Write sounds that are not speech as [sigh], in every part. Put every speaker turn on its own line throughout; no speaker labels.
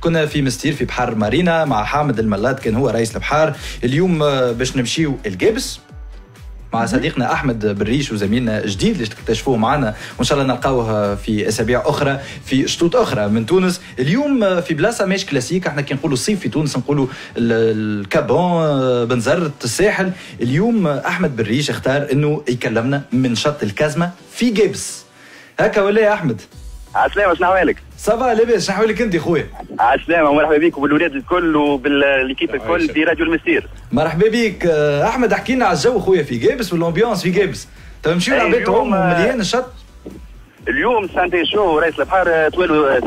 كنا في منستير في بحر مارينا مع حامد الملات كان هو رئيس البحار. اليوم آه، باش نمشيو لقابس مع صديقنا أحمد بريش وزميلنا جديد اللي تكتشفوه معنا. وإن شاء الله نلقاوه في أسابيع أخرى في شطوط أخرى من تونس. اليوم آه، في بلاصة مش كلاسيك إحنا كي نقولوا الصيف في تونس نقولوا ال- ال Cap Bon آه، بنزرت الساحل. اليوم آه، أحمد بريش اختار إنه يكلمنا من شط الكازمة في قابس هكا ولا يا أحمد؟
عسلامة شنو أحوالك؟
صباح لاباس شنو لك أنت خويا؟
عسلامة ومرحبا بك وبالولاد الكل وبالليكيب الكل في راديو المستير.
مرحبا بك آه، أحمد أحكي لنا على الجو خويا في جيبس والامبيونس في جيبس تمشيو
أي
العباد
آه،
مليان الشط
اليوم سانتي شو رئيس البحر توالوا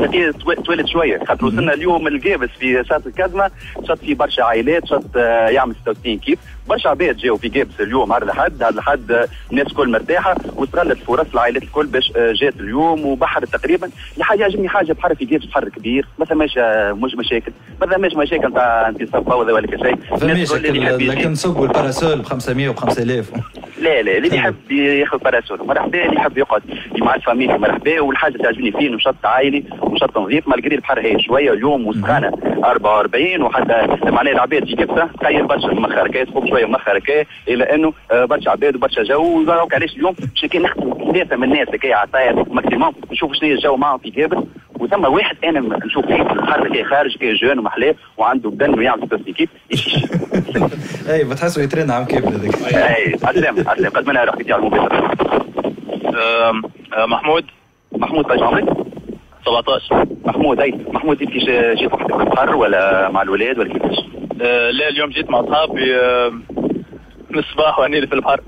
توالد شوية خاطر وصلنا اليوم الجابس في شاط الكازمة شط فيه برشا عائلات شط آه، يعمل 66 كيف. برشا عباد جاوا في جابس اليوم عرض الحد عرض الحد آه، الناس الكل مرتاحة. واستغلت الفرص العائلات الكل باش آه، جات اليوم. وبحر تقريبا. حاجة يعجبني حاجة بحر في جابس بحر كبير. ما ثماش مش مشاكل. ما ثماش مشاكل نتاع انتصاب فوضى ولا شيء.
لكن نصبوا الباراسول ب 500 و 5000
لا لا اللي يحب ياخذ باراسول مرحبا اللي يحب يقعد مع الفاميلي مرحبا والحاجة تعجبني فيه شط عائلي وشط نظيف. مالجري البحر هي شوية اليوم وسخانة 44 وحتى معناها العباد في كبسه تخيل برشا مخر كاس فوق شوية مخر كا إلى إنه آه، برشا عباد وبرشا جو. وراك علاش اليوم؟ باش كي نخدم ثلاثة من الناس كي عطايا ماكسيموم نشوف شنو هي الجو معهم في جابل وثم واحد أنا نشوف فيه في البحر كي خارج كي جون ومحلاه وعنده بدن ويعمل كيف. يشيش [laughs]
أي بتحسوا يترن عم كيف هذاك
أي عسلام عسلام قد ما أنا رحت على الموبايل
آم، آه، محمود.
محمود قاش عمرك؟
17
محمود أي محمود أنت جيت وحدك في البحر ولا مع الولاد ولا كيفاش؟
آه، لا اليوم جيت مع أصحابي آه، من الصباح واني في البحر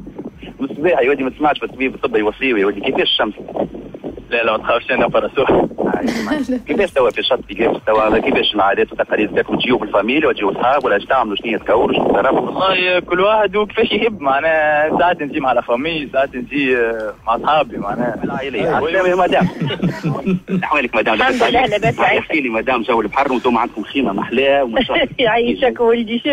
من الصباح يا ودي ما تسمعش بالطبيب الطب يوصيه يا ودي. كيفاش الشمس؟
لا لا ما تخافش أنا باراسول [laughs]
كيفاش توا في الشط؟ في كيفاش توا؟ كيفاش العادات والتقاليد تاعكم تجيو بالفاميليا وتجيو اصحاب ولا إيش تعملوا؟ شنو تكوروا شنو تضربوا؟
والله كل واحد وكيفاش يحب. معناها ساعات نجي مع لافامي ساعات نجي آه، مع اصحابي معناها
العائلية عسلامة يا مدام. [laughs] احوالك مدام.
الحمد لله، لاباس عايشة.
احكي لي مدام جو البحر وأنتم عندكم خيمة محلاة وما شاء الله.
يعيشك ولدي. شو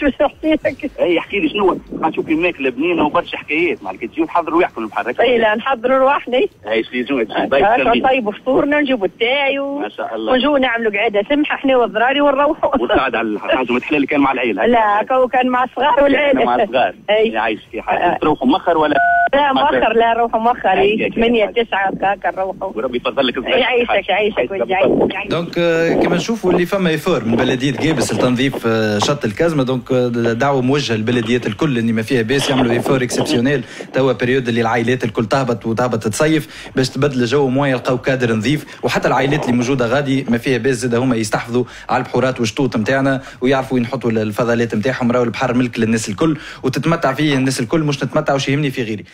شو نحكيلك
اي احكي لي شنو غنشوفي ماكله بنينة وبرشا حكايات. مع تجيو تحضروا ويحكوا البحر.
اي لا نحضروا رواحنا
هاي شنو يجوا تجي
طيب فطورنا نجيبوا التاي و...
ما شاء الله.
ونجوا نعملوا قعدة سمحة إحنا والضراري ونروحوا
وساعد على الحاجة الحلال اللي كان مع العيلة.
لا كان مع الصغار والعيلة.
مع الصغار
أي.
يعيش في حاجة. تروحوا مخر ولا
لا مؤخر لا نروحوا مؤخر.
أي، أي،
8
أي.
9 هكاك نروحوا
وربي يفضل لك.
يعيشك يعيشك ولدي يعيشك يعيشك.
donc كما نشوفوا اللي فما effort من بلدية قابس لتنظيف آه، شط الكازمه donc آه، دعوة موجهة للبلديات الكل اللي ما فيها باس يعملوا effort exceptionnel توا période اللي العائلات الكل تهبط وتهبط تصيف باش تبدل الجو مويه يلقاو كادر نظيف. وحتى العائلات اللي موجودة غادي ما فيها باس زاد هما يستحفظوا على البحورات والشطوط نتاعنا ويعرفوا وين يحطوا الفضلات نتاعهم. راهو البحر ملك للناس الكل وتتمتع فيه الناس الكل مش نتمتع وش يهمني في غيري.